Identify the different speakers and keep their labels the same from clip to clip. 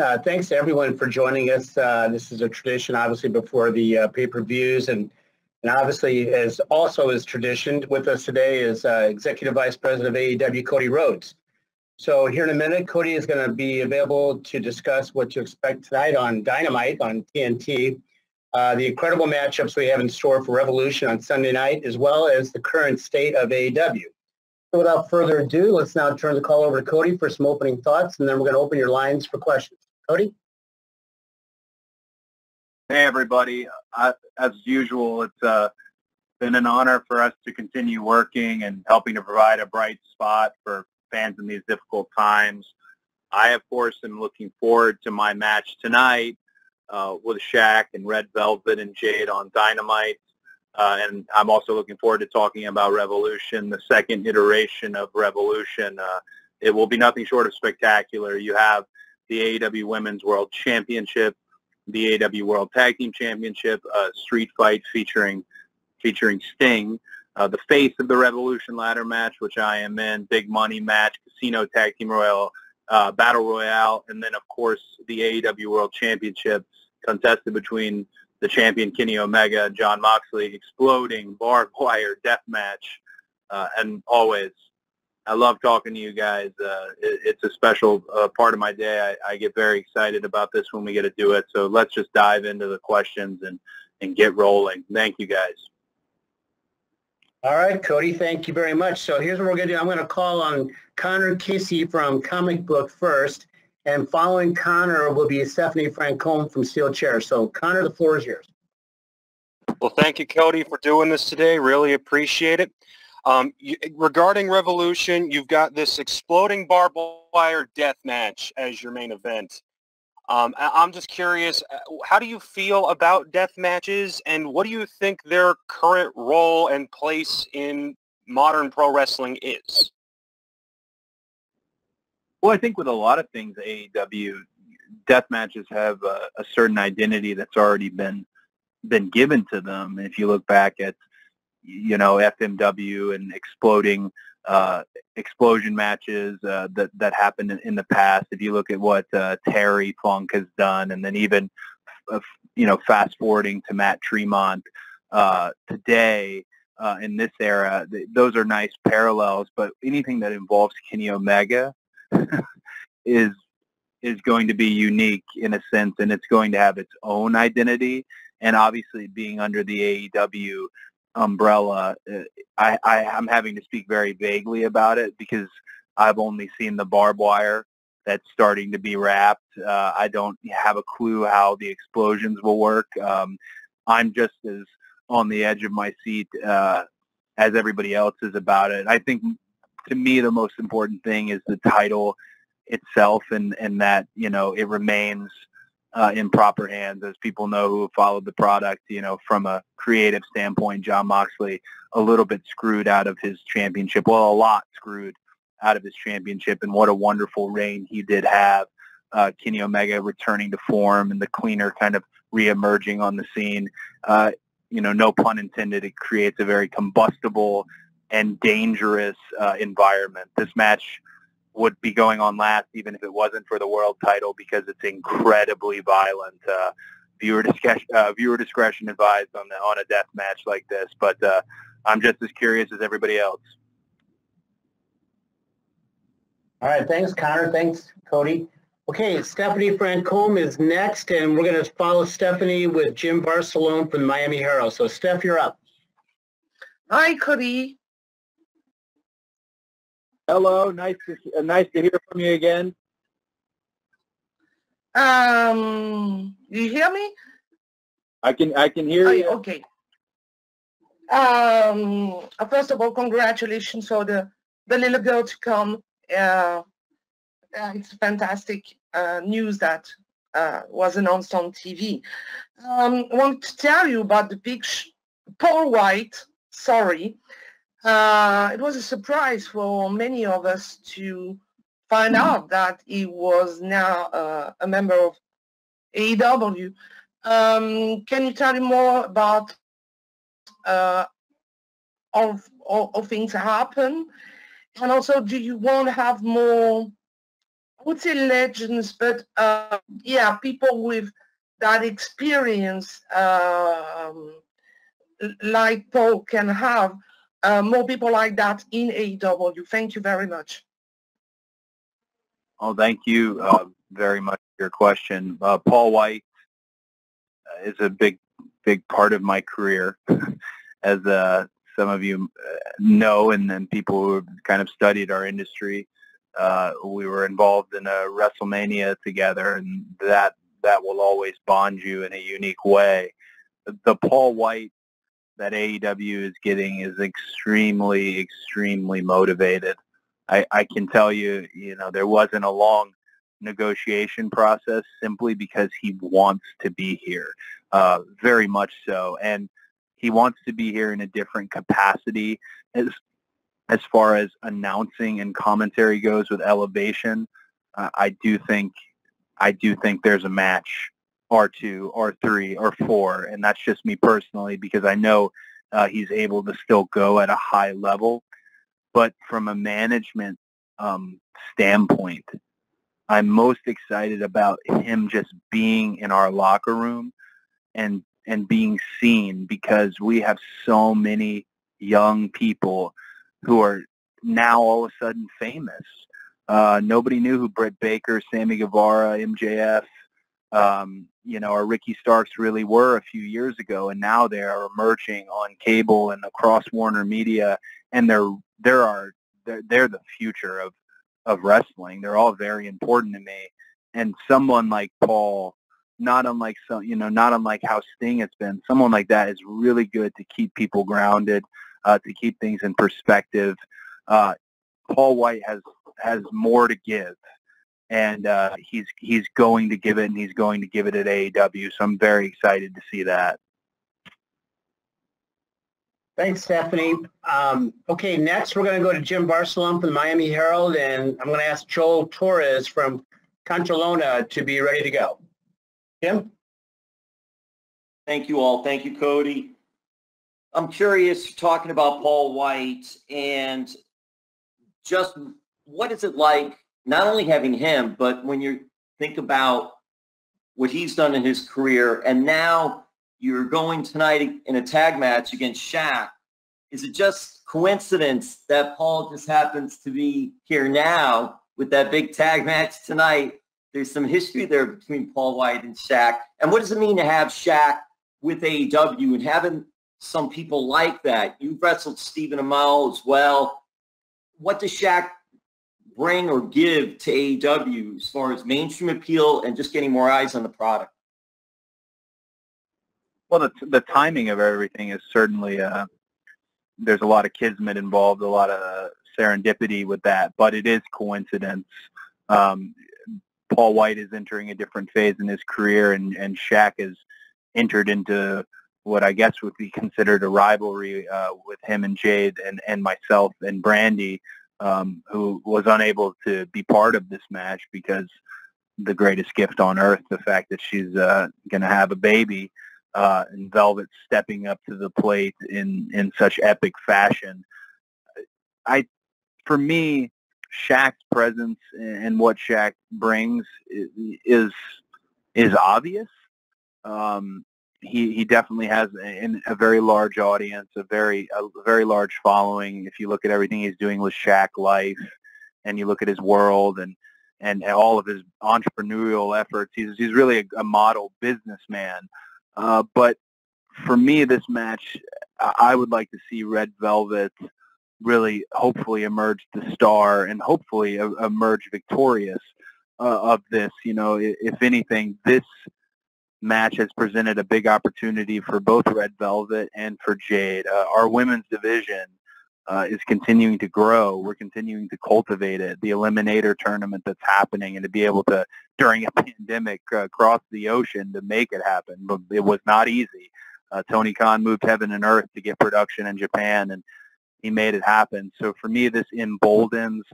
Speaker 1: Uh, thanks to everyone for joining us. Uh, this is a tradition, obviously, before the uh, pay-per-views, and and obviously, as also is tradition, with us today is uh, Executive Vice President of AEW, Cody Rhodes. So here in a minute, Cody is going to be available to discuss what to expect tonight on Dynamite on TNT, uh, the incredible matchups we have in store for Revolution on Sunday night, as well as the current state of AEW. So without further ado, let's now turn the call over to Cody for some opening thoughts, and then we're going to open your lines for questions. Cody?
Speaker 2: Hey, everybody. Uh, as usual, it's uh, been an honor for us to continue working and helping to provide a bright spot for fans in these difficult times. I, of course, am looking forward to my match tonight uh, with Shaq and Red Velvet and Jade on Dynamite. Uh, and I'm also looking forward to talking about Revolution, the second iteration of Revolution. Uh, it will be nothing short of spectacular. You have the AEW Women's World Championship the AEW World Tag Team Championship, a Street Fight featuring featuring Sting, uh, the face of the Revolution ladder match, which I am in, big money match, Casino Tag Team Royal uh, Battle Royale, and then of course the AEW World Championship contested between the champion Kenny Omega and Jon Moxley, exploding barbed wire death match, uh, and always I love talking to you guys. Uh, it, it's a special uh, part of my day. I, I, get very excited about this when we get to do it. So let's just dive into the questions and, and get rolling. Thank you, guys.
Speaker 1: All right, Cody, thank you very much. So here's what we're going to do. I'm going to call on Connor Casey from Comic Book first, and following Connor will be Stephanie Francome from Steel Chair. So Connor, the floor is yours.
Speaker 3: Well, thank you, Cody, for doing this today. Really appreciate it. Um, you, regarding Revolution, you've got this exploding barbed wire death match as your main event. Um, I, am just curious, uh, how do you feel about death matches, and what do you think their current role and place in modern pro wrestling is?
Speaker 2: Well, I think with a lot of things, AEW death matches have a, a certain identity that's already been been given to them. If you look back at you know, FMW and exploding uh, explosion matches uh, that that happened in, in, the past. If you look at what uh, Terry Funk has done, and then even uh, you know, fast forwarding to Matt Tremont uh, today uh, in this era, th- those are nice parallels. But anything that involves Kenny Omega is is going to be unique in a sense, and it's going to have its own identity. And obviously, being under the AEW umbrella, uh, I, I I'm having to speak very vaguely about it because I've only seen the barbed wire that's starting to be wrapped. Uh, I don't have a clue how the explosions will work. Um, I'm just as on the edge of my seat uh, as everybody else is about it. I think to me the most important thing is the title itself and, and that, you know, it remains – uh, in proper hands. As people know who have followed the product, you know, from a creative standpoint, Jon Moxley a little bit screwed out of his championship. Well, a lot screwed out of his championship, and what a wonderful reign he did have. Uh, Kenny Omega returning to form and the cleaner kind of reemerging on the scene. Uh, you know, no pun intended. It creates a very combustible and dangerous uh, environment. This match would be going on last even if it wasn't for the world title because it's incredibly violent. Uh, viewer discretion, uh, viewer discretion advised on the, on a death match like this. But uh, I'm just as curious as everybody else.
Speaker 1: All right, thanks, Connor. Thanks, Cody. Okay, Stephanie Francome is next, and we're going to follow Stephanie with Jim Varsallone from the Miami Herald. So, Steph, you're up.
Speaker 4: Hi, Cody.
Speaker 2: Hello, nice to uh, nice to hear from you again.
Speaker 4: Um, you hear me?
Speaker 2: I can I can hear
Speaker 4: oh,
Speaker 2: you.
Speaker 4: Okay. Um, first of all, congratulations for the the little girl to come. Uh, uh, it's fantastic uh, news that uh, was announced on TV. Um, I want to tell you about the big Paul White. Sorry, uh, it was a surprise for many of us to find mm-hmm. out that he was now uh, a member of AEW. Um, can you tell me more about uh, of, of, of things happen? And also, do you want to have more I would say legends, but uh, yeah, people with that experience um, like Paul can have. Uh, more people like that in AEW. Thank you very much.
Speaker 2: Oh, thank you uh, very much for your question. Uh, Paul White uh, is a big, big part of my career, as uh, some of you uh, know, and then people who have kind of studied our industry. We were involved in a WrestleMania together, and that that will always bond you in a unique way. The Paul White that AEW is getting is extremely, extremely motivated. I, I can tell you, you know, there wasn't a long negotiation process simply because he wants to be here, uh, very much so. And he wants to be here in a different capacity as as far as announcing and commentary goes with Elevation. Uh, I do think I do think there's a match R2, R3, or 4, and that's just me personally because I know uh, he's able to still go at a high level. But from a management um, standpoint, I'm most excited about him just being in our locker room and and being seen because we have so many young people who are now all of a sudden famous. Uh, nobody knew who Britt Baker, Sammy Guevara, MJF, um, you know, or Ricky Starks really were a few years ago, and now they are emerging on cable and across Warner Media, and they're there are they're, they're the future of of wrestling. They're all very important to me, and someone like Paul, not unlike some, you know, not unlike how Sting has been, someone like that is really good to keep people grounded, uh, to keep things in perspective. Uh, Paul White has has more to give and uh, he's he's going to give it, and he's going to give it at AEW. So I'm very excited to see that.
Speaker 1: Thanks, Stephanie. Um, okay, next we're going to go to Jim Varsallone from the Miami Herald, and I'm going to ask Joel Torres from Contralona to be ready to go. Jim?
Speaker 5: Thank you all. Thank you, Cody. I'm curious, talking about Paul White and just what is it like not only having him, but when you think about what he's done in his career, and now you're going tonight in a tag match against Shaq, is it just coincidence that Paul just happens to be here now with that big tag match tonight? There's some history there between Paul White and Shaq. And what does it mean to have Shaq with AEW and having some people like that? You've wrestled Stephen Amell as well. What does Shaq bring or give to AEW as far as mainstream appeal and just getting more eyes on the product?
Speaker 2: Well, the, the timing of everything is certainly, uh, there's a lot of kismet involved, a lot of serendipity with that, but it is coincidence. Um, Paul White is entering a different phase in his career, and, and Shaq has entered into what I guess would be considered a rivalry uh, with him and Jade and, and myself and Brandi um, who was unable to be part of this match because the greatest gift on earth, the fact that she's uh, going to have a baby, uh, and Velvet stepping up to the plate in, in such epic fashion. I, for me, Shaq's presence and what Shaq brings is is obvious. Um, he he definitely has a, a, very large audience, a very a very large following. If you look at everything he's doing with Shaq Life, and you look at his world and and all of his entrepreneurial efforts, he's he's really a, a model businessman. Uh, but for me, this match, I would like to see Red Velvet really, hopefully, emerge the star and hopefully emerge victorious uh, of this. You know, if anything, this match has presented a big opportunity for both Red Velvet and for Jade. Uh, our women's division uh, is continuing to grow. We're continuing to cultivate it. The Eliminator tournament that's happening, and to be able to, during a pandemic, uh, cross the ocean to make it happen, but it was not easy. Uh, Tony Khan moved heaven and earth to get production in Japan, and he made it happen. So for me, this emboldens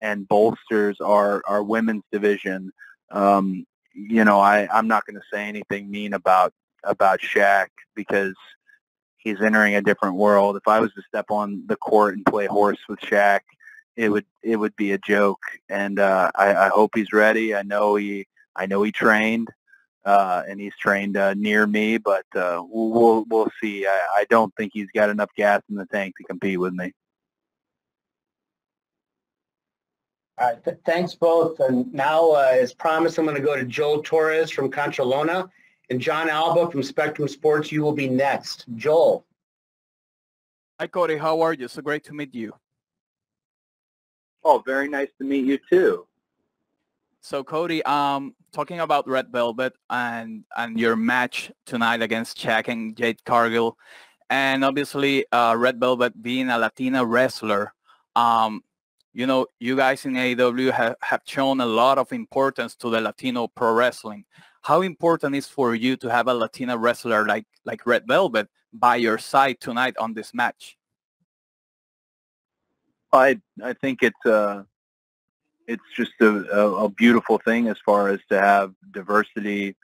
Speaker 2: and bolsters our, our women's division. Um, you know, I, I'm not going to say anything mean about about Shaq because he's entering a different world. If I was to step on the court and play horse with Shaq, it would it would be a joke. And uh, I, I hope he's ready. I know he I know he trained, uh, and he's trained uh, near me, but uh, we'll we'll see. I, I don't think he's got enough gas in the tank to compete with me.
Speaker 1: All right, th- thanks both. And now, uh, as promised, I'm going to go to Joel Torres from Contralona and John Alba from Spectrum Sports. You will be next. Joel.
Speaker 6: Hi, Cody. How are you? So great to meet you.
Speaker 2: Oh, very nice to meet you too.
Speaker 6: So, Cody, um, talking about Red Velvet and and your match tonight against Shaq and Jade Cargill, and obviously uh, Red Velvet being a Latina wrestler, um, you know, you guys in AEW have, have shown a lot of importance to the Latino pro wrestling. How important is for you to have a Latina wrestler like like Red Velvet by your side tonight on this match?
Speaker 2: I I think it's uh it's just a, a, a beautiful thing as far as to have diversity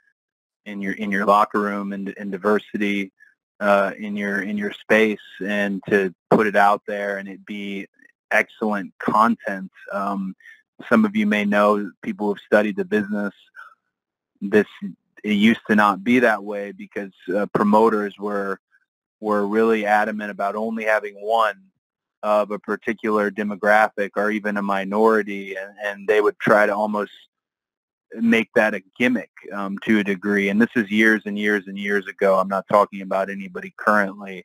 Speaker 2: in your in your locker room and, and diversity uh, in your in your space and to put it out there and it be excellent content. Um, some of you may know people who've studied the business. This it used to not be that way because uh, promoters were were really adamant about only having one of a particular demographic or even a minority, and, and they would try to almost make that a gimmick um, to a degree. And this is years and years and years ago. I'm not talking about anybody currently,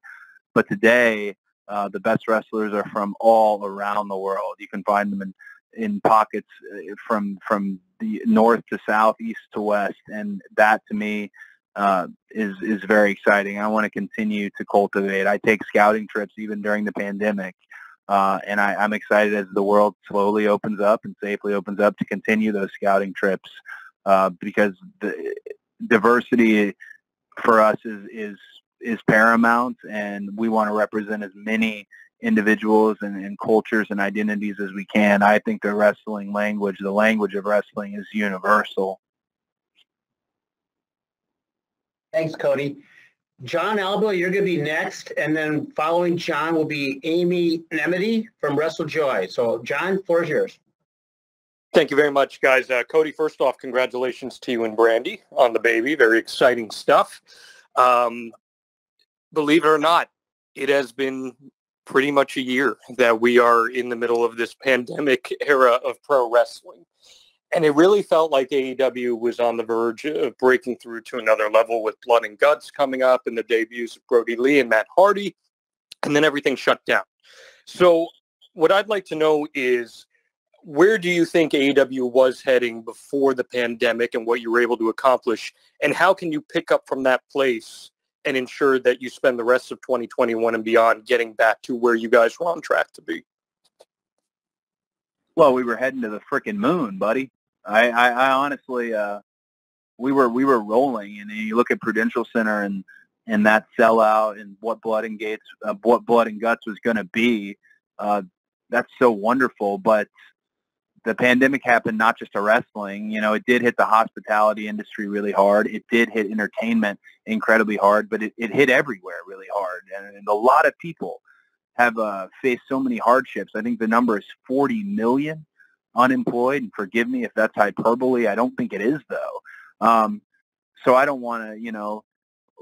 Speaker 2: but today uh, the best wrestlers are from all around the world. You can find them in in pockets uh, from from the north to south, east to west, and that to me uh, is is very exciting. I want to continue to cultivate. I take scouting trips even during the pandemic, uh, and I, I'm excited as the world slowly opens up and safely opens up to continue those scouting trips uh, because the diversity for us is is is paramount, and we want to represent as many individuals and, and, cultures and identities as we can. I think the wrestling language, the language of wrestling, is universal.
Speaker 1: Thanks, Cody. John Alba, you're going to be next, and then following John will be Amy Nemmity from WrestleJoy. So, John, floor is yours.
Speaker 3: Thank you very much, guys. Uh, Cody, first off, congratulations to you and Brandi on the baby. Very exciting stuff. Um, believe it or not, it has been pretty much a year that we are in the middle of this pandemic era of pro wrestling. And it really felt like AEW was on the verge of breaking through to another level with Blood and Guts coming up and the debuts of Brodie Lee and Matt Hardy. And then everything shut down. So what I'd like to know is where do you think AEW was heading before the pandemic and what you were able to accomplish? And how can you pick up from that place and ensure that you spend the rest of 2021 and beyond getting back to where you guys were on track to be?
Speaker 2: Well, we were heading to the freaking moon, buddy. I, I, I honestly, uh, we were we were rolling, and you look at Prudential Center and and that sellout and what Blood and Gates, uh, what Blood and Guts was going to be. Uh, that's so wonderful, but the pandemic happened not just to wrestling. You know, it did hit the hospitality industry really hard. It did hit entertainment incredibly hard, but it, it hit everywhere really hard. And, and a lot of people have uh, faced so many hardships. I think the number is 40 million unemployed. And forgive me if that's hyperbole. I don't think it is, though. Um, so I don't want to, you know,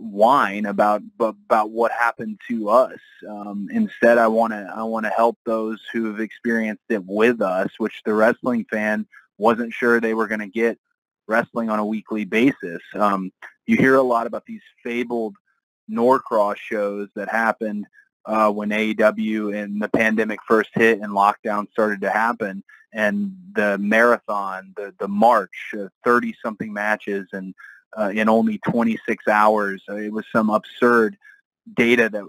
Speaker 2: whine about about what happened to us. Um, instead, I want to I want to help those who have experienced it with us, which the wrestling fan wasn't sure they were going to get wrestling on a weekly basis. Um, you hear a lot about these fabled Norcross shows that happened uh, when AEW and the pandemic first hit and lockdown started to happen, and the marathon, the the march, thirty uh, something matches, and uh, in only 26 hours. It was some absurd data that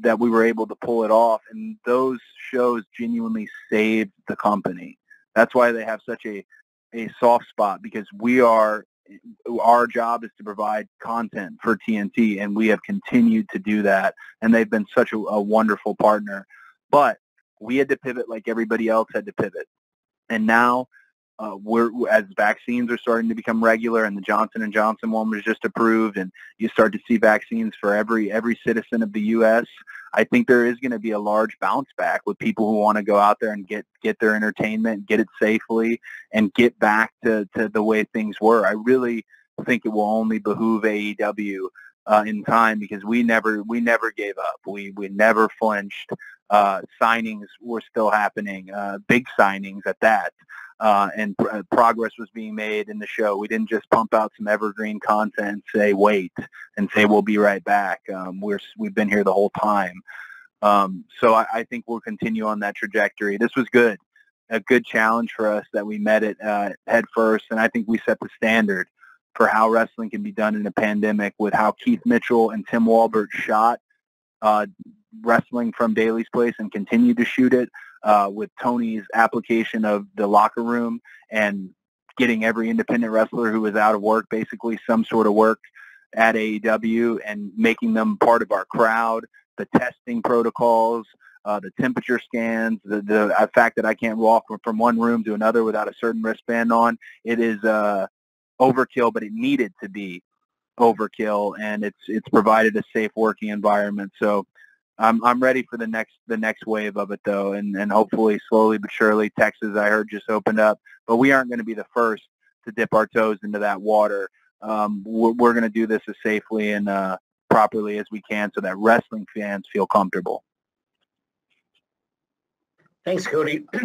Speaker 2: that we were able to pull it off, and those shows genuinely saved the company. That's why they have such a a soft spot because we are our job is to provide content for TNT, and we have continued to do that, and they've been such a, a wonderful partner. But we had to pivot like everybody else had to pivot, and now uh, as vaccines are starting to become regular, and the Johnson and Johnson one was just approved, and you start to see vaccines for every every citizen of the U.S. I think there is going to be a large bounce back with people who want to go out there and get get their entertainment, get it safely, and get back to, to the way things were. I really think it will only behoove AEW uh, in time because we never we never gave up. We we never flinched. Uh, signings were still happening, uh, big signings at that, uh, and pr- uh, progress was being made in the show. We didn't just pump out some evergreen content, say wait, and say we'll be right back. Um, we're we've been here the whole time, um, so I, I, think we'll continue on that trajectory. This was good, a good challenge for us that we met it uh, head first, and I think we set the standard for how wrestling can be done in a pandemic with how Keith Mitchell and Tim Walbert shot uh, wrestling from Daily's Place and continued to shoot it uh, with Tony's application of the locker room and getting every independent wrestler who was out of work basically some sort of work at AEW and making them part of our crowd, the testing protocols, uh, the temperature scans, the, the fact that I can't walk from one room to another without a certain wristband on. It is uh, overkill, but it needed to be overkill, and it's it's provided a safe working environment. So I'm I'm ready for the next the next wave of it though, and and hopefully slowly but surely Texas I heard just opened up, but we aren't going to be the first to dip our toes into that water. Um, we're, we're going to do this as safely and uh, properly as we can, so that wrestling fans feel comfortable.
Speaker 1: Thanks, Cody.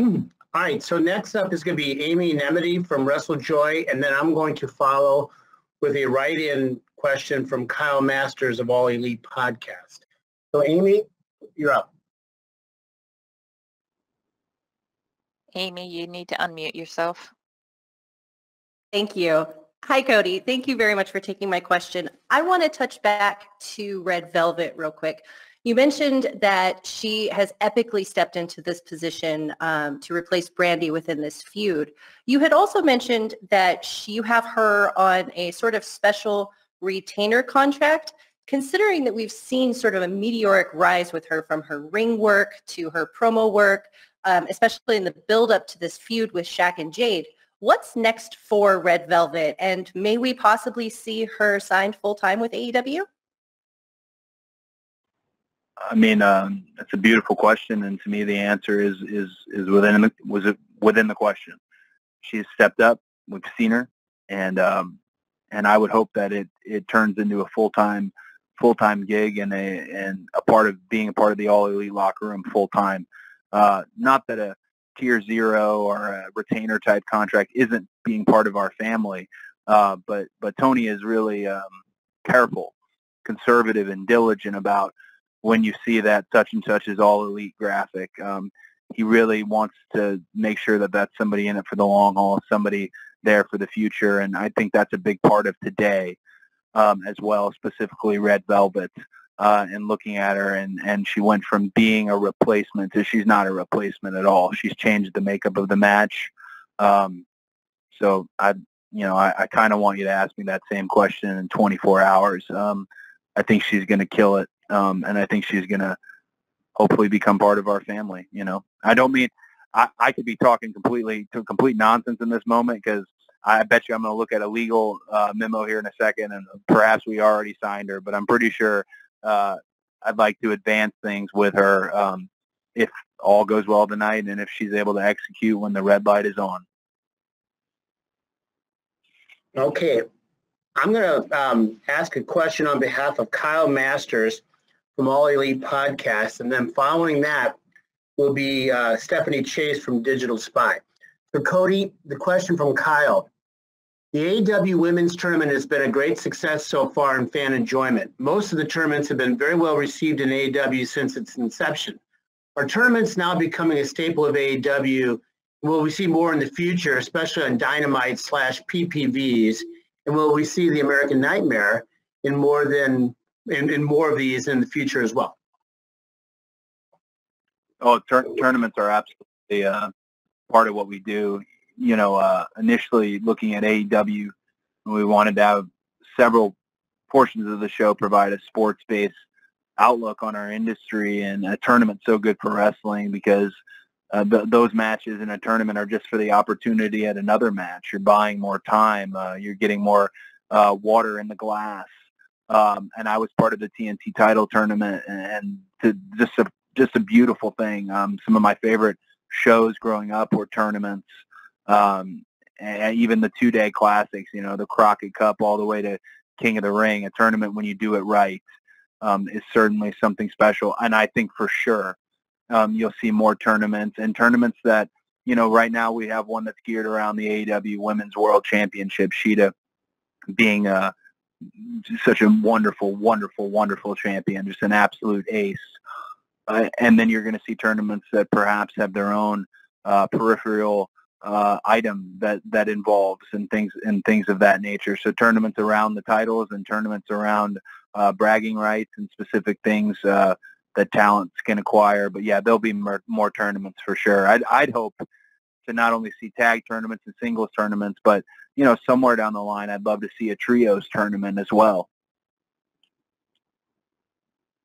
Speaker 1: All right, so next up is going to be Amy Nemmity from WrestleJoy, and then I'm going to follow with a write-in question from Kyle Masters of All Elite Podcast. So Amy, you're up.
Speaker 7: Amy, you need to unmute yourself.
Speaker 8: Thank you. Hi, Cody. Thank you very much for taking my question. I want to touch back to Red Velvet real quick. You mentioned that she has epically stepped into this position um, to replace Brandi within this feud. You had also mentioned that she, you have her on a sort of special retainer contract. Considering that we've seen sort of a meteoric rise with her from her ring work to her promo work, um, especially in the build up to this feud with Shaq and Jade, what's next for Red Velvet? And may we possibly see her signed full time with AEW?
Speaker 2: I mean, um, it's a beautiful question, and to me, the answer is is is within the was it within the question. She's stepped up. We've seen her, and um, and I would hope that it it turns into a full time full time gig and a and a part of being a part of the all elite locker room full time. Uh, not that a tier zero or a retainer type contract isn't being part of our family, uh, but but Tony is really um, careful, conservative, and diligent about when you see that such and such is all elite graphic. Um, he really wants to make sure that that's somebody in it for the long haul, somebody there for the future, and I think that's a big part of today um, as well, specifically Red Velvet. Uh, and looking at her, and, and she went from being a replacement to she's not a replacement at all. She's changed the makeup of the match. Um, so I, you know, I, I kind of want you to ask me that same question in 24 hours. Um, I think she's going to kill it um, and I think she's going to hopefully become part of our family. You know, I don't mean I, I could be talking completely to complete nonsense in this moment because I bet you I'm going to look at a legal uh, memo here in a second, and perhaps we already signed her, but I'm pretty sure uh, I'd like to advance things with her um, if all goes well tonight and if she's able to execute when the red light is on.
Speaker 1: Okay. I'm going to um, ask a question on behalf of Kyle Masters from All Elite Podcast. And then following that will be uh, Stephanie Chase from Digital Spy. So Cody, the question from Kyle. The AEW Women's Tournament has been a great success so far in fan enjoyment. Most of the tournaments have been very well received in AEW since its inception. Are tournaments now becoming a staple of AEW? Will we see more in the future, especially on Dynamite slash PPVs? And will we see the American Nightmare in more than and, and more of these in the future as well.
Speaker 2: Oh, tur- tournaments are absolutely uh, part of what we do. You know, uh, initially looking at AEW, we wanted to have several portions of the show provide a sports-based outlook on our industry, and a tournament's so good for wrestling because uh, th- those matches in a tournament are just for the opportunity at another match. You're buying more time. Uh, you're getting more uh, water in the glass Um, and I was part of the TNT title tournament, and to, just a just a beautiful thing. Um, some of my favorite shows growing up were tournaments, um, and even the two-day classics. You know, the Crockett Cup all the way to King of the Ring. A tournament when you do it right um, is certainly something special, and I think for sure um, you'll see more tournaments and tournaments that you know right now we have one that's geared around the AEW Women's World Championship. Shida being a such a wonderful, wonderful, wonderful champion, just an absolute ace. Uh, and then you're going to see tournaments that perhaps have their own uh, peripheral uh, item that that involves and things and things of that nature. So tournaments around the titles and tournaments around uh, bragging rights and specific things uh, that talents can acquire. But yeah, there'll be more, more tournaments for sure. I'd, I'd hope to not only see tag tournaments and singles tournaments, but you know, somewhere down the line, I'd love to see a trios tournament as well.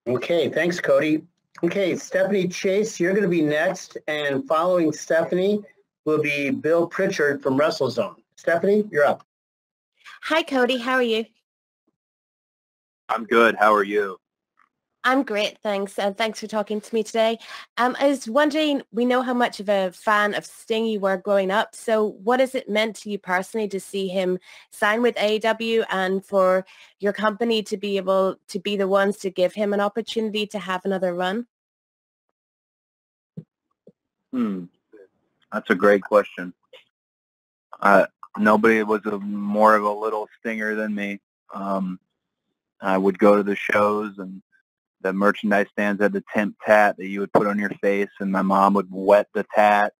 Speaker 1: Okay, thanks, Cody. Okay, Stephanie Chase, you're going to be next, and following Stephanie will be Bill Pritchard from WrestleZone. Stephanie, you're up.
Speaker 9: Hi, Cody. How are you?
Speaker 2: I'm good. How are you?
Speaker 9: I'm great, thanks. And thanks for talking to me today. Um, I was wondering, we know how much of a fan of Sting you were growing up. So what has it meant to you personally to see him sign with AEW and for your company to be able to be the ones to give him an opportunity to have another run?
Speaker 2: Hmm. That's a great question. Uh, nobody was a, more of a little stinger than me. Um, I would go to the shows and the merchandise stands had the temp tat that you would put on your face, and my mom would wet the tat,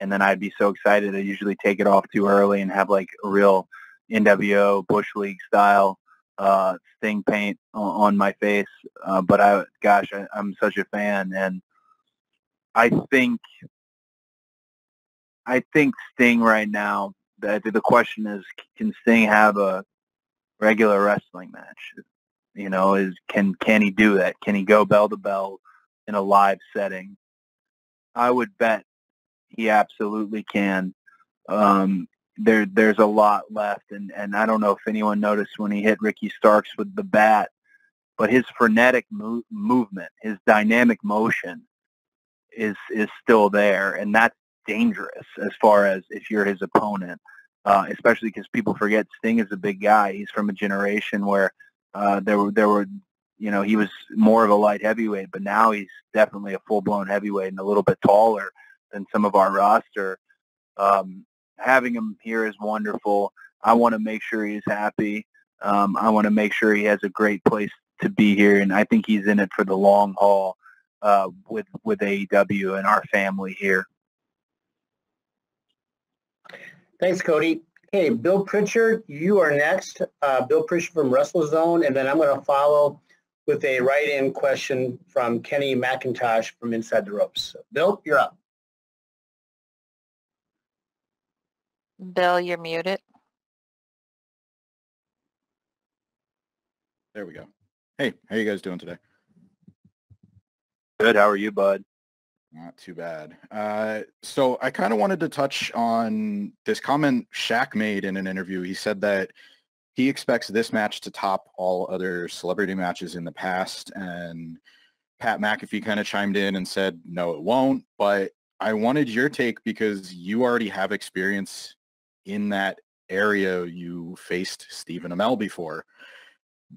Speaker 2: and then I'd be so excited I'd usually take it off too early and have like a real NWO Bush League style uh, sting paint on, my face. Uh, but I, gosh, I, I'm such a fan, and I think, I think Sting right now. The, the question is, can Sting have a regular wrestling match? You know, is can can he do that? Can he go bell to bell in a live setting? I would bet he absolutely can. Um, there there's a lot left, and and I don't know if anyone noticed when he hit Ricky Starks with the bat, but his frenetic mo- movement, his dynamic motion, is is still there, and that's dangerous as far as if you're his opponent. Uh, especially because people forget Sting is a big guy. He's from a generation where uh, there were there were you know he was more of a light heavyweight, but now he's definitely a full blown heavyweight and a little bit taller than some of our roster. Um, having him here is wonderful. I want to make sure he's happy. Um, I want to make sure he has a great place to be here, and I think he's in it for the long haul uh, with with AEW and our family here.
Speaker 1: Thanks, Cody. Okay, Bill Pritchard, you are next. Uh, Bill Pritchard from WrestleZone, and then I'm going to follow with a write-in question from Kenny McIntosh from Inside the Ropes. Bill, you're up.
Speaker 7: Bill, you're muted.
Speaker 10: There we go. Hey, how you guys doing today?
Speaker 2: Good. How are you, bud?
Speaker 10: Not too bad. Uh, so I kind of wanted to touch on this comment Shaq made in an interview. He said that he expects this match to top all other celebrity matches in the past. And Pat McAfee kind of chimed in and said, no, it won't. But I wanted your take because you already have experience in that area. You faced Stephen Amell before.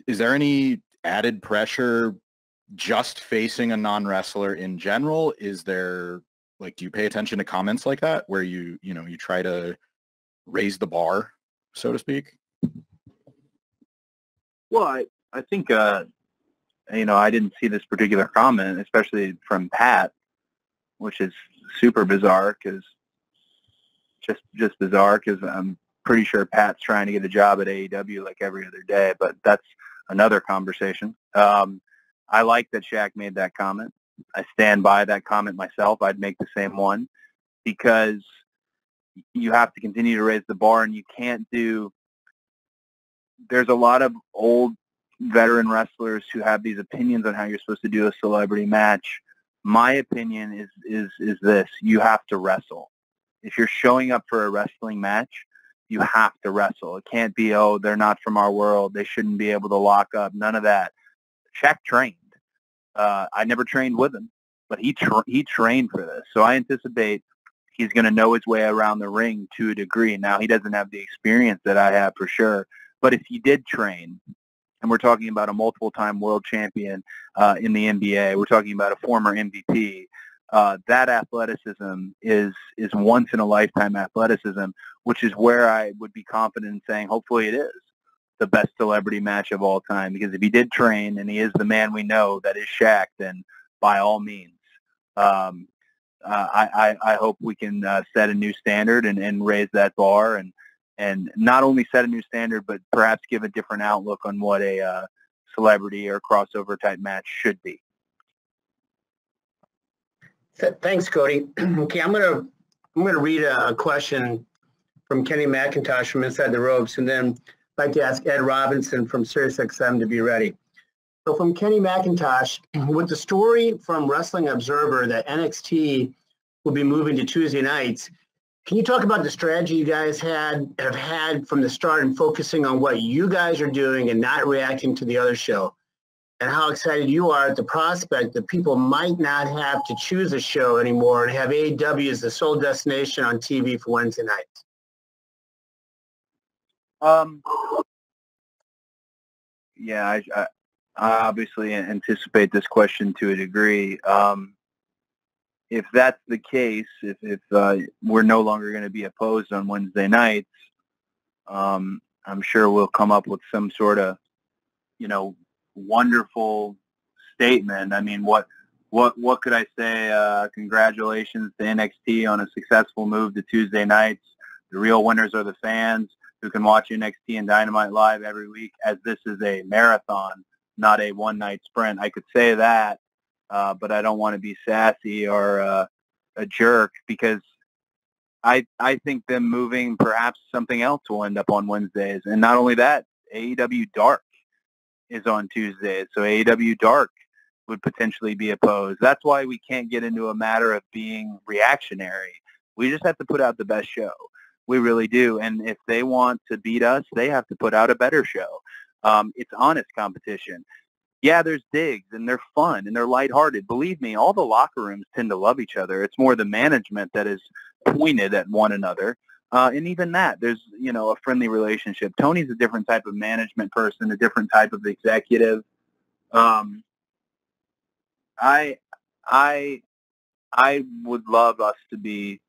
Speaker 10: Is there any added pressure just facing a non-wrestler in general? Is there like do you pay attention to comments like that where you you know you try to raise the bar, so to speak?
Speaker 2: Well, I I think uh, you know I didn't see this particular comment, especially from Pat, which is super bizarre because just just bizarre because I'm pretty sure Pat's trying to get a job at AEW like every other day, but that's another conversation. Um, I like that Shaq made that comment. I stand by that comment myself. I'd make the same one because you have to continue to raise the bar and you can't do there's a lot of old veteran wrestlers who have these opinions on how you're supposed to do a celebrity match. My opinion is is is this, you have to wrestle. If you're showing up for a wrestling match, you have to wrestle. It can't be, oh, they're not from our world. They shouldn't be able to lock up. None of that. Shaq trained. Uh, I never trained with him, but he tra- he trained for this. So I anticipate he's going to know his way around the ring to a degree. Now he doesn't have the experience that I have for sure, but if he did train, and we're talking about a multiple-time world champion uh, in the NBA, we're talking about a former MVP. Uh, that athleticism is is once in a lifetime athleticism, which is where I would be confident in saying, hopefully, it is the best celebrity match of all time. Because if he did train and he is the man we know that is Shaq, then by all means, um, uh, I, I, hope we can uh, set a new standard and, and raise that bar and and not only set a new standard, but perhaps give a different outlook on what a uh, celebrity or crossover type match should be.
Speaker 1: Thanks, Cody. okay, I'm gonna I'm gonna read a, question from Kenny McIntosh from Inside the Ropes, and then I'd like to ask Ed Robinson from SiriusXM to be ready. So from Kenny McIntosh, with the story from Wrestling Observer that NXT will be moving to Tuesday nights, can you talk about the strategy you guys had have had from the start and focusing on what you guys are doing and not reacting to the other show? And how excited you are at the prospect that people might not have to choose a show anymore and have AEW as the sole destination on TV for Wednesday nights?
Speaker 2: Um, yeah, I, I, I obviously anticipate this question to a degree. Um, if that's the case, if, if uh, we're no longer going to be opposed on Wednesday nights, um, I'm sure we'll come up with some sort of, you know, wonderful statement. I mean, what what what could I say? Uh, congratulations to NXT on a successful move to Tuesday nights. The real winners are the fans who can watch NXT and Dynamite live every week, as this is a marathon, not a one night sprint. I could say that uh, but I don't want to be sassy or uh, a jerk because I I think them moving perhaps something else will end up on Wednesdays, and not only that, AEW Dark is on Tuesdays, so AEW Dark would potentially be opposed. That's why we can't get into a matter of being reactionary. We just have to put out the best show. We really do. And if they want to beat us, they have to put out a better show. Um, it's honest competition yeah, there's digs and they're fun and they're lighthearted. Believe me, all the locker rooms tend to love each other. It's more the management that is pointed at one another. Uh, and even that, there's, you know, a friendly relationship. Tony's a different type of management person, a different type of executive. Um, I, I, I would love us to be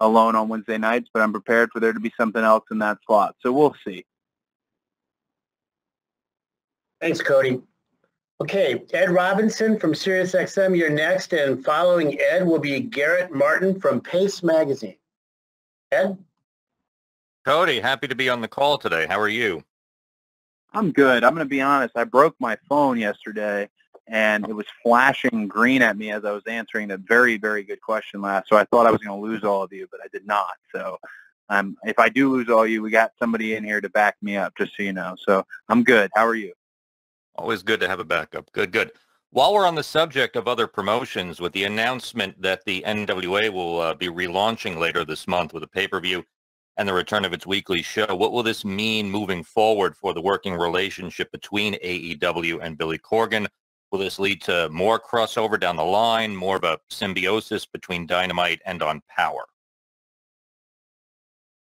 Speaker 2: alone on Wednesday nights, but I'm prepared for there to be something else in that slot. So we'll see.
Speaker 1: Thanks, Cody. Okay, Ed Robinson from SiriusXM, you're next, and following Ed will be Garrett Martin from Paste Magazine. Ed?
Speaker 11: Cody, happy to be on the call today. How are you?
Speaker 2: I'm good. I'm going to be honest. I broke my phone yesterday, and it was flashing green at me as I was answering a very, very good question last. So I thought I was going to lose all of you, but I did not. So um, if I do lose all you, we got somebody in here to back me up, just so you know. So I'm good. How are you?
Speaker 11: Always good to have a backup. Good, good. While we're on the subject of other promotions, with the announcement that the NWA will uh, be relaunching later this month with a pay-per-view and the return of its weekly show, what will this mean moving forward for the working relationship between AEW and Billy Corgan? Will this lead to more crossover down the line, more of a symbiosis between Dynamite and on Power?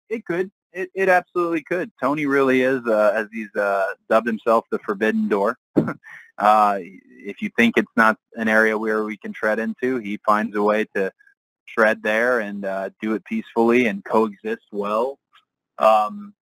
Speaker 2: It could it, it absolutely could. Tony really is, uh, as he's uh, dubbed himself, the forbidden door. uh, if you think it's not an area where we can tread into, he finds a way to tread there and uh, do it peacefully and coexist well. Um,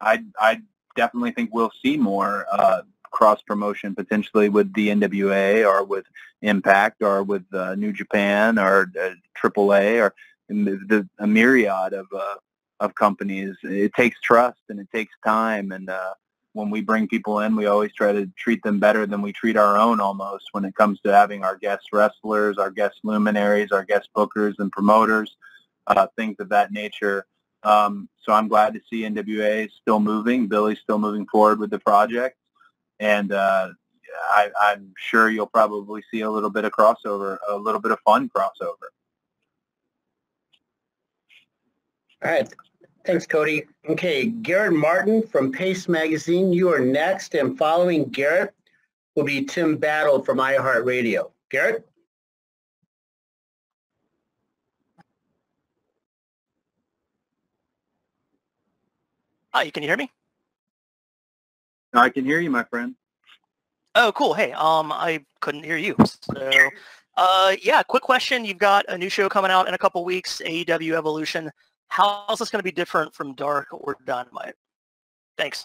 Speaker 2: I I definitely think we'll see more uh, cross promotion potentially with the NWA or with Impact or with uh, New Japan or uh, AAA or the, the, a myriad of uh, of companies. It takes trust and it takes time. And uh, when we bring people in, we always try to treat them better than we treat our own almost when it comes to having our guest wrestlers, our guest luminaries, our guest bookers and promoters, uh, things of that nature. Um, so I'm glad to see NWA still moving. Billy's still moving forward with the project. And uh, I, I'm sure you'll probably see a little bit of crossover, a little bit of fun crossover.
Speaker 1: All right. Thanks, Cody. Okay, Garrett Martin from Paste Magazine, you are next, and following Garrett will be Tim Battle from iHeartRadio. Garrett?
Speaker 12: Hi, you can you hear me?
Speaker 2: I can hear you, my friend.
Speaker 12: Oh, cool. Hey, um, I couldn't hear you. So, uh, yeah, quick question. You've got a new show coming out in a couple weeks, AEW Elevation. How is this going to be different from Dark or Dynamite? Thanks.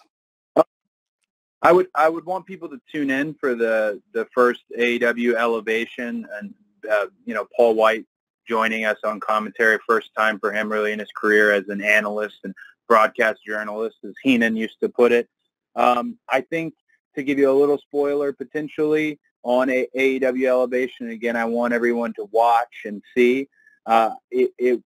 Speaker 2: I would I would want people to tune in for the the first AEW Elevation and uh, you know Paul White joining us on commentary, first time for him really in his career as an analyst and broadcast journalist, as Heenan used to put it. Um, I think to give you a little spoiler potentially on a AEW Elevation, again, I want everyone to watch and see. Uh, it, it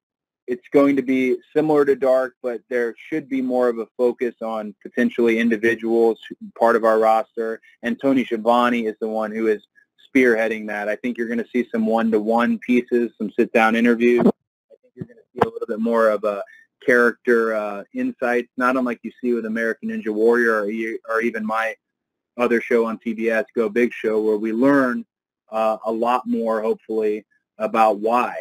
Speaker 2: it's going to be similar to Dark, but there should be more of a focus on potentially individuals, part of our roster. And Tony Schiavone is the one who is spearheading that. I think you're going to see some one-to-one pieces, some sit-down interviews. I think you're going to see a little bit more of a character uh, insights, not unlike you see with American Ninja Warrior or, or even my other show on TBS, Go Big Show, where we learn uh, a lot more, hopefully, about why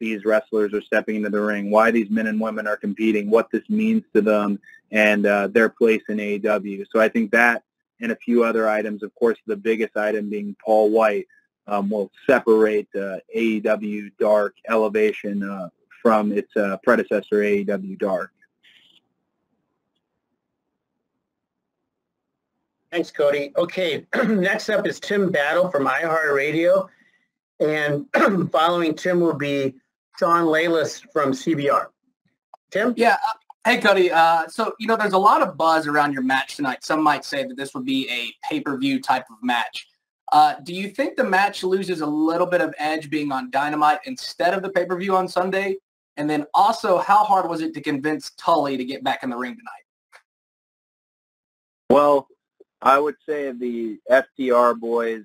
Speaker 2: these wrestlers are stepping into the ring, why these men and women are competing, what this means to them, and uh, their place in AEW. So I think that and a few other items, of course, the biggest item being Paul White, um, will separate uh, AEW Dark Elevation uh, from its uh, predecessor, AEW Dark.
Speaker 1: Thanks, Cody. Okay, next up is Tim Battle from iHeartRadio. And following Tim will be Sean Lealos from CBR. Tim?
Speaker 13: Yeah. Uh, hey, Cody. Uh, so, you know, there's a lot of buzz around your match tonight. Some might say that this would be a pay-per-view type of match. Uh, do you think the match loses a little bit of edge being on Dynamite instead of the pay-per-view on Sunday? And then also, how hard was it to convince Tully to get back in the ring tonight?
Speaker 2: Well, I would say the FTR boys,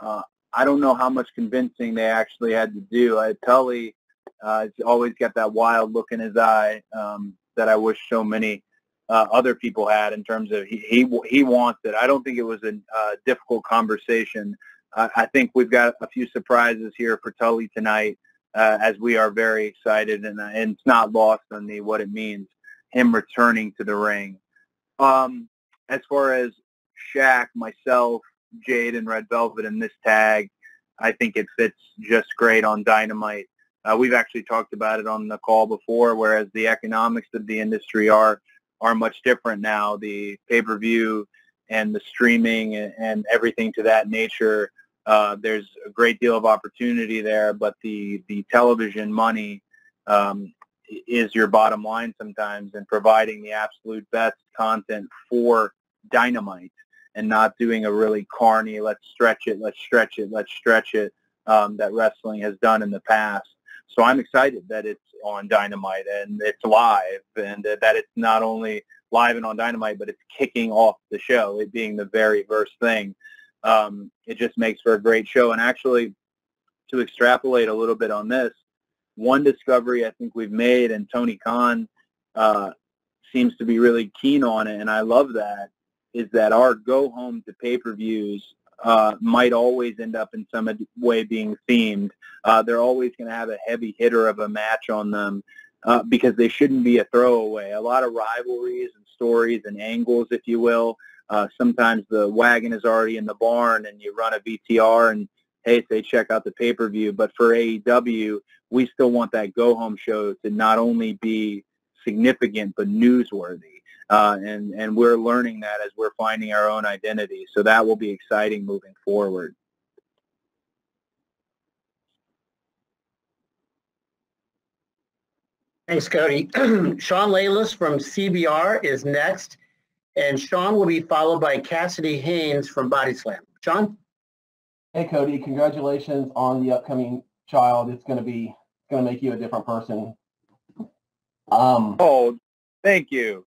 Speaker 2: uh, I don't know how much convincing they actually had to do. I, Tully uh, always got that wild look in his eye um, that I wish so many uh, other people had in terms of he he, he wants it. I don't think it was a uh, difficult conversation. I think we've got a few surprises here for Tully tonight, uh, as we are very excited, and, and it's not lost on me what it means him returning to the ring. Um, as far as Shaq, myself, Jade, and Red Velvet in this tag, I think it fits just great on Dynamite. Uh, we've actually talked about it on the call before, whereas the economics of the industry are are much different now. The pay-per-view and the streaming and, and everything to that nature, uh, there's a great deal of opportunity there, but the, the television money um, is your bottom line sometimes and providing the absolute best content for Dynamite and not doing a really carny, let's stretch it, let's stretch it, let's stretch it um, that wrestling has done in the past. So I'm excited that it's on Dynamite and it's live and that it's not only live and on Dynamite, but it's kicking off the show, it being the very first thing. Um, it just makes for a great show. And actually, to extrapolate a little bit on this, one discovery I think we've made, and Tony Khan uh, seems to be really keen on it, and I love that, is that our go home to pay-per-views uh, might always end up in some way being themed. Uh, they're always going to have a heavy hitter of a match on them uh, because they shouldn't be a throwaway. A lot of rivalries and stories and angles, if you will. Uh, sometimes the wagon is already in the barn and you run a VTR and hey, say check out the pay-per-view. But for AEW, we still want that go-home show to not only be significant but newsworthy. Uh, and and we're learning that as we're finding our own identity. So that will be exciting moving forward.
Speaker 1: Thanks, Cody. Sean Lealos from CBR is next, and Sean will be followed by Cassidy Haynes from Body Slam. Sean?
Speaker 14: Hey, Cody. Congratulations on the upcoming child. It's going to be going to make you a different person.
Speaker 2: Um, oh, thank you.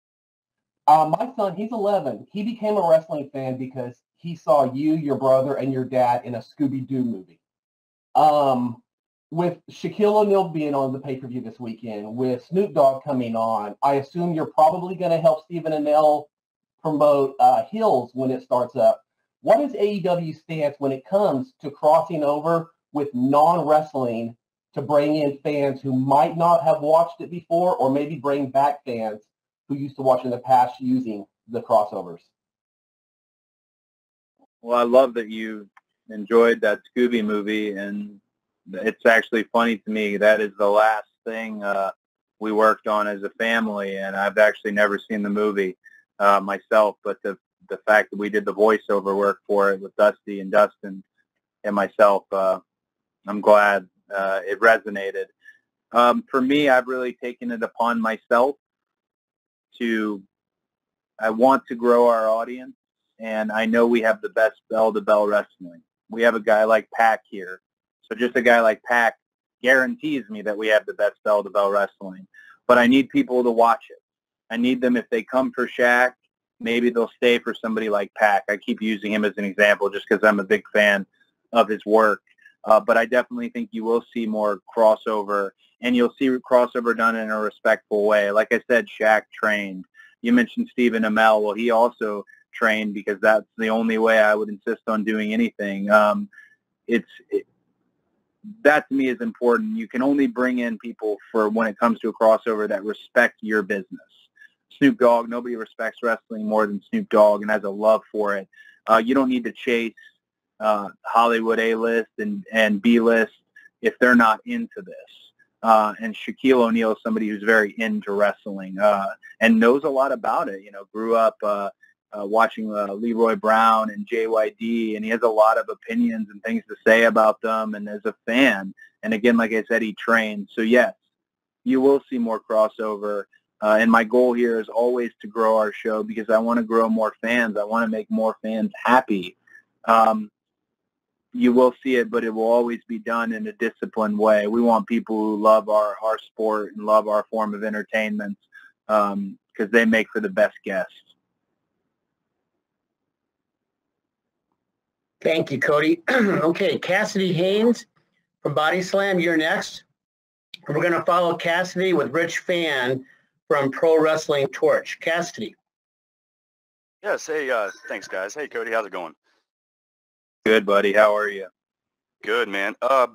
Speaker 14: Uh, my son, he's 11. He became a wrestling fan because he saw you, your brother, and your dad in a Scooby-Doo movie. Um, with Shaquille O'Neal being on the pay-per-view this weekend, with Snoop Dogg coming on, I assume you're probably going to help Stephen Amell promote uh, Heels when it starts up. What is AEW's stance when it comes to crossing over with non-wrestling to bring in fans who might not have watched it before or maybe bring back fans who used to watch in the past using the crossovers?
Speaker 2: Well, I love that you enjoyed that Scooby movie, and it's actually funny to me. That is the last thing uh, we worked on as a family, and I've actually never seen the movie uh, myself. But the the fact that we did the voiceover work for it with Dusty and Dustin and myself, uh, I'm glad uh, it resonated. Um, for me, I've really taken it upon myself to. I want to grow our audience, and I know we have the best bell-to-bell wrestling. We have a guy like PAC here so just a guy like PAC guarantees me that we have the best bell-to-bell wrestling. But I need people to watch it. I need them if they come for Shaq, maybe they'll stay for somebody like PAC. I keep using him as an example just because I'm a big fan of his work. Uh, but I definitely think you will see more crossover, and you'll see crossover done in a respectful way. Like I said, Shaq trained. You mentioned Stephen Amell. Well, he also trained because that's the only way I would insist on doing anything. Um, it's it, that to me is important. You can only bring in people for when it comes to a crossover that respect your business. Snoop Dogg, nobody respects wrestling more than Snoop Dogg and has a love for it. Uh, you don't need to chase uh, Hollywood A-list and, and B-list if they're not into this. Uh, and Shaquille O'Neal is somebody who's very into wrestling uh, and knows a lot about it. You know, grew up uh, uh, watching uh, Leroy Brown and JYD, and he has a lot of opinions and things to say about them. And as a fan, and again, like I said, he trains. So yes, you will see more crossover. Uh, and my goal here is always to grow our show because I want to grow more fans. I want to make more fans happy. Um, you will see it, but it will always be done in a disciplined way. We want people who love our, our sport and love our form of entertainment because um, they make for the best guests.
Speaker 1: Thank you, Cody. okay, Cassidy Haynes from Body Slam, you're next. We're going to follow Cassidy with Rich Fann from Pro Wrestling Torch. Cassidy.
Speaker 15: Yes, hey, uh, thanks, guys. Hey, Cody, how's it going?
Speaker 2: Good, buddy. How are you?
Speaker 15: Good, man. Uh,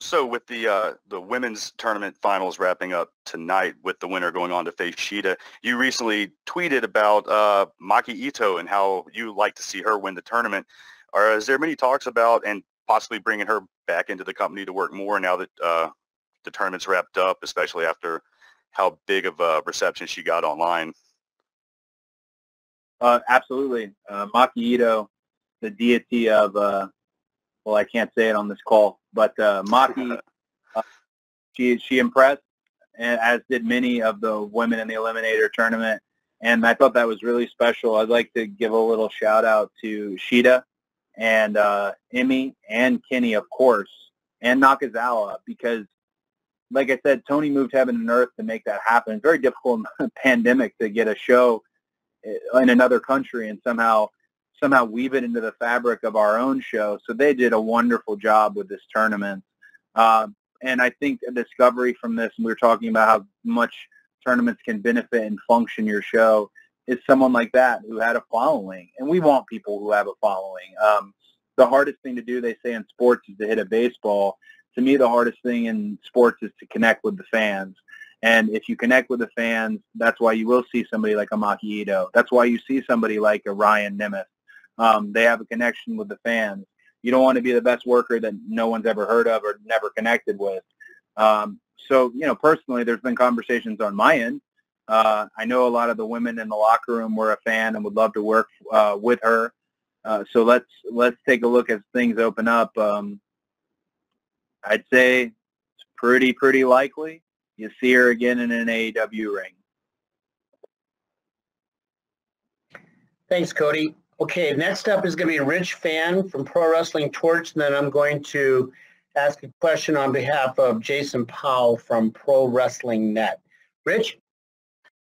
Speaker 15: so with the uh, the women's tournament finals wrapping up tonight, with the winner going on to face Shida, you recently tweeted about uh, Maki Itoh and how you like to see her win the tournament. Or is there many talks about and possibly bringing her back into the company to work more now that uh, the tournament's wrapped up, especially after how big of a reception she got online?
Speaker 2: Uh, absolutely. Uh, Maki Itoh, the deity of, uh, well, I can't say it on this call, but uh, Maki, uh, she, she impressed, as did many of the women in the Eliminator tournament. And I thought that was really special. I'd like to give a little shout out to Shida, and uh, Emi and Kenny, of course, and Nakazawa, because, like I said, Tony moved heaven and earth to make that happen. It's very difficult in a pandemic to get a show eh, in another country and somehow somehow weave it into the fabric of our own show. So they did a wonderful job with this tournament. Uh, and I think a discovery from this, and we were talking about how much tournaments can benefit and function your show, is someone like that who had a following. And we want people who have a following. Um, the hardest thing to do, they say in sports, is to hit a baseball. To me, the hardest thing in sports is to connect with the fans. And if you connect with the fans, that's why you will see somebody like a Maki Itoh. That's why you see somebody like a Ryan Nemeth. Um, they have a connection with the fans. You don't want to be the best worker that no one's ever heard of or never connected with. Um, so, you know, personally, there's been conversations on my end uh, I know a lot of the women in the locker room were a fan and would love to work uh, with her. Uh, so let's let's take a look as things open up. Um, I'd say it's pretty pretty likely you see her again in an AEW ring.
Speaker 1: Thanks, Cody. Okay, next up is going to be Rich Fann from Pro Wrestling Torch, and then I'm going to ask a question on behalf of Jason Powell from Pro Wrestling Net. Rich?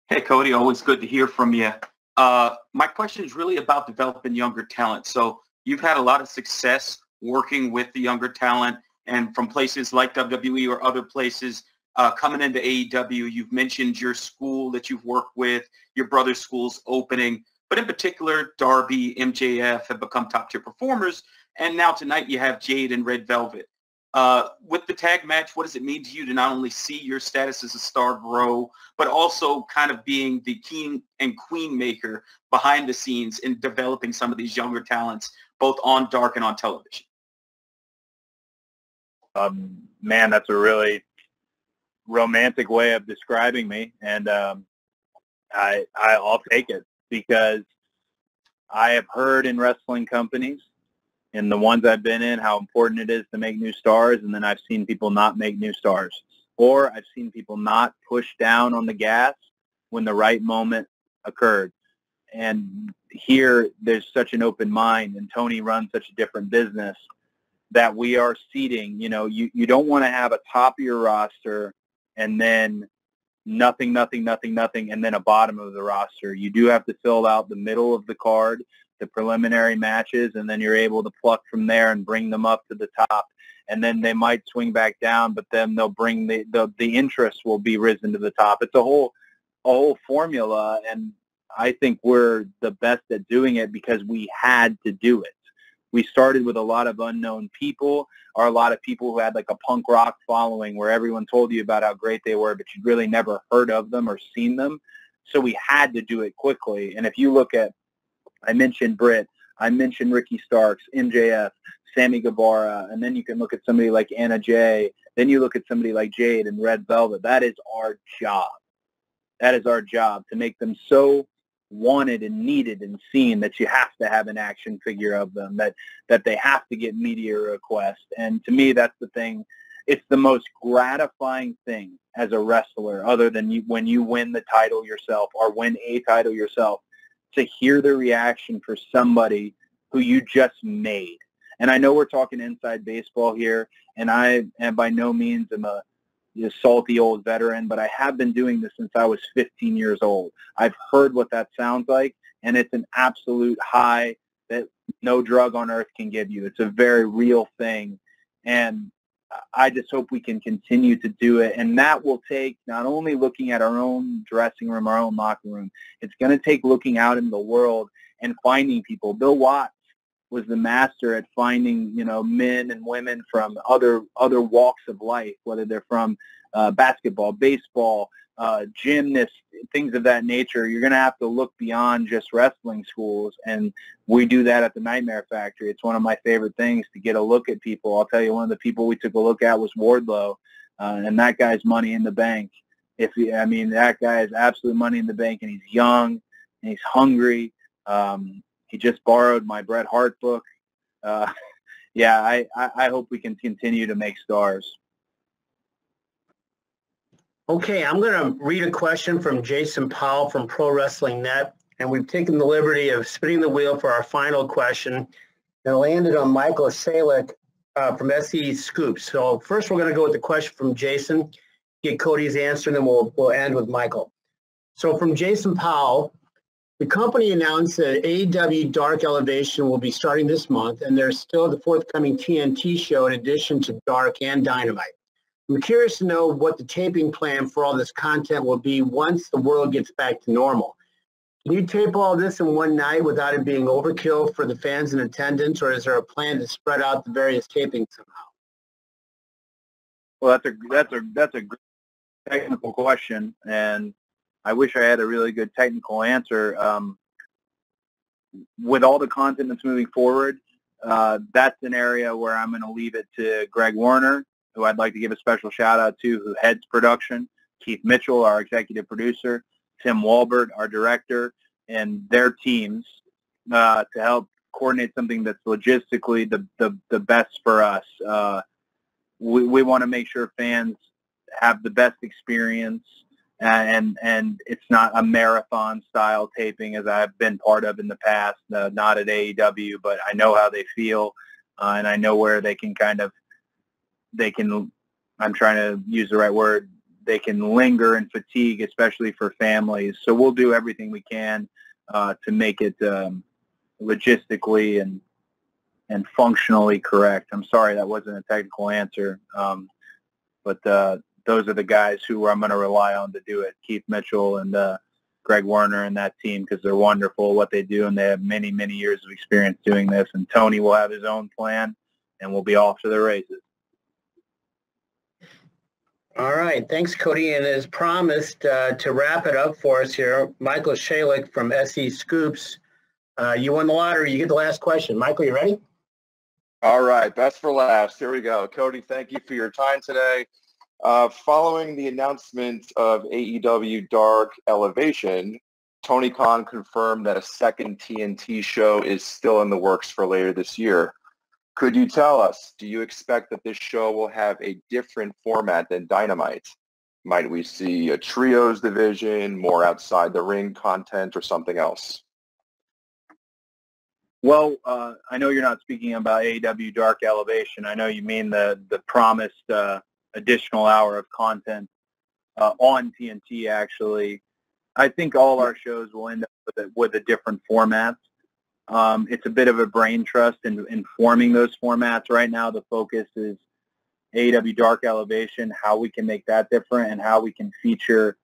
Speaker 16: Hey, Cody, always good to hear from you. Uh, my question is really about developing younger talent. So you've had a lot of success working with the younger talent and from places like WWE or other places uh, coming into AEW. You've mentioned your school that you've worked with, your brother's school's opening, but in particular, Darby, MJF have become top tier performers. And now tonight you have Jade and Red Velvet. Uh, with the tag match, what does it mean to you to not only see your status as a star grow, but also kind of being the king and queen maker behind the scenes in developing some of these younger talents, both on dark and on television?
Speaker 2: Um, man, that's a really romantic way of describing me, and um, I, I'll take it because I have heard in wrestling companies in the ones I've been in how important it is to make new stars, and then I've seen people not make new stars, or I've seen people not push down on the gas when the right moment occurred. And here, there's such an open mind, and Tony runs such a different business that we are seeding. You know, you, you don't want to have a top of your roster and then nothing, nothing, nothing, nothing, and then a bottom of the roster. You do have to fill out the middle of the card, the preliminary matches, and then you're able to pluck from there and bring them up to the top. And then they might swing back down, but then they'll bring the, the, the interest will be risen to the top. It's a whole, a whole formula, and I think we're the best at doing it because we had to do it we started with a lot of unknown people or a lot of people who had like a punk rock following where everyone told you about how great they were, but you'd really never heard of them or seen them. So we had to do it quickly. And if you look at, I mentioned Britt, I mentioned Ricky Starks, MJF, Sammy Guevara, and then you can look at somebody like Anna Jay. Then you look at somebody like Jade and Red Velvet. That is our job. That is our job to make them so wanted and needed and seen that you have to have an action figure of them that that they have to get media requests. And to me that's the thing. It's the most gratifying thing as a wrestler other than you, when you win the title yourself or win a title yourself to hear the reaction for somebody who you just made. And I know we're talking inside baseball here and I am by no means am a a salty old veteran, but I have been doing this since I was 15 years old. I've heard what that sounds like, and it's an absolute high that no drug on earth can give you. It's a very real thing, and I just hope we can continue to do it. And that will take not only looking at our own dressing room, our own locker room, it's going to take looking out in the world and finding people. Bill Watts was the master at finding you know men and women from other other walks of life, whether they're from uh, basketball, baseball, uh, gymnasts, things of that nature. You're going to have to look beyond just wrestling schools, and we do that at the Nightmare Factory. It's one of my favorite things to get a look at people. I'll tell you, one of the people we took a look at was Wardlow, uh, and that guy's money in the bank. If he, I mean, that guy is absolute money in the bank, and he's young and he's hungry. Um, he just borrowed my Bret Hart book. Uh, yeah, I, I hope we can continue to make stars.
Speaker 1: Okay, I'm going to read a question from Jason Powell from Pro Wrestling Net, and we've taken the liberty of spinning the wheel for our final question, and landed on Michael Salick uh, from SE Scoops. So first, we're going to go with the question from Jason, get Cody's answer, and then we'll we'll end with Michael. So from Jason Powell, the company announced that AEW Dark Elevation will be starting this month, and there's still the forthcoming TNT show in addition to Dark and Dynamite. I'm curious to know what the taping plan for all this content will be once the world gets back to normal. Can you tape all this in one night without it being overkill for the fans in attendance, or is there a plan to spread out the various tapings somehow?
Speaker 2: Well, that's a that's a that's a technical question, and I wish I had a really good technical answer. Um, with all the content that's moving forward, uh, that's an area where I'm going to leave it to Greg Warner, who I'd like to give a special shout out to, who heads production, Keith Mitchell, our executive producer, Tim Walbert, our director, and their teams uh, to help coordinate something that's logistically the, the, the best for us. Uh, we, we want to make sure fans have the best experience and and it's not a marathon style taping as I've been part of in the past, uh, not at AEW, but I know how they feel, uh, and I know where they can kind of they can. I'm trying to use the right word. They can linger and fatigue, especially for families. So we'll do everything we can uh, to make it um, logistically and and functionally correct. I'm sorry that wasn't a technical answer, um, but uh, those are the guys who I'm going to rely on to do it. Keith Mitchell and uh, Greg Werner and that team because they're wonderful what they do and they have many, many years of experience doing this. And Tony will have his own plan and we'll be off to the races.
Speaker 1: All right. Thanks, Cody. And as promised, uh, to wrap it up for us here, Michael Shalik from SE Scoops. Uh, you won the lottery. You get the last question. Michael, you ready?
Speaker 17: All right. Best for last. Here we go. Cody, thank you for your time today. Uh, following the announcement of AEW Dark Elevation, Tony Khan confirmed that a second TNT show is still in the works for later this year. Could you tell us, do you expect that this show will have a different format than Dynamite? Might we see a trios division, more outside the ring content, or something else?
Speaker 2: Well, uh, I know you're not speaking about AEW Dark Elevation. I know you mean the the promised uh, additional hour of content uh, on TNT. Actually, I think all our shows will end up with a, with a different format. Um, it's a bit of a brain trust in, in forming those formats. Right now, the focus is AEW Dark Elevation, how we can make that different, and how we can feature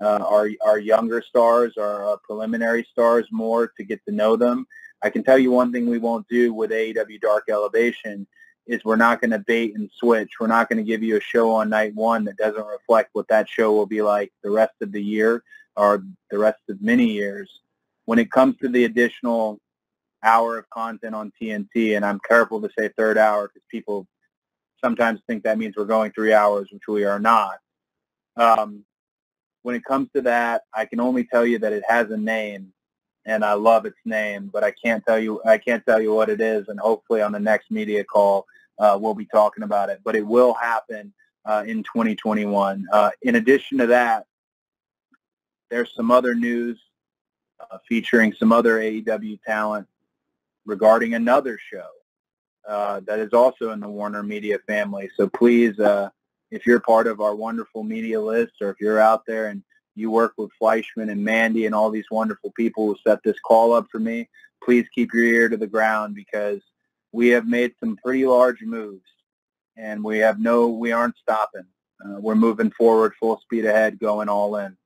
Speaker 2: uh, our our younger stars, our, our preliminary stars more to get to know them. I can tell you one thing we won't do with AEW Dark Elevation is we're not going to bait and switch. We're not going to give you a show on night one that doesn't reflect what that show will be like the rest of the year or the rest of many years. When it comes to the additional hour of content on TNT, and I'm careful to say third hour because people sometimes think that means we're going three hours, which we are not. Um, when it comes to that, I can only tell you that it has a name, and I love its name, but I can't tell you I can't tell you what it is. And hopefully, on the next media call, uh, we'll be talking about it. But it will happen uh, in 2021. Uh, in addition to that, there's some other news uh, featuring some other AEW talent regarding another show uh, that is also in the Warner Media family. So please, uh, if you're part of our wonderful media list or if you're out there and you work with Fleischman and Mandy and all these wonderful people who set this call up for me, please keep your ear to the ground because we have made some pretty large moves and we have no, we aren't stopping. Uh, we're moving forward full speed ahead, going all in.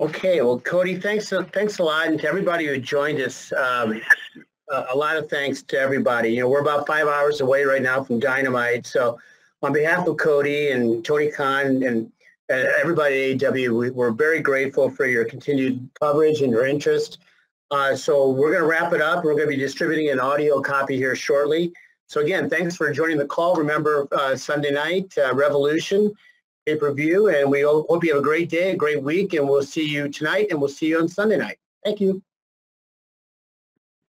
Speaker 1: Okay, well, Cody, thanks, thanks a lot, and to everybody who joined us. Um, a lot of thanks to everybody. You know, we're about five hours away right now from Dynamite, so on behalf of Cody and Tony Khan and everybody at AW, we, are very grateful for your continued coverage and your interest. Uh, so we're going to wrap it up. We're going to be distributing an audio copy here shortly. So again, thanks for joining the call. Remember uh, Sunday night, uh, Revolution pay-per-view, and we hope you have a great day, a great week, and we'll see you tonight, and we'll see you on Sunday night. Thank you.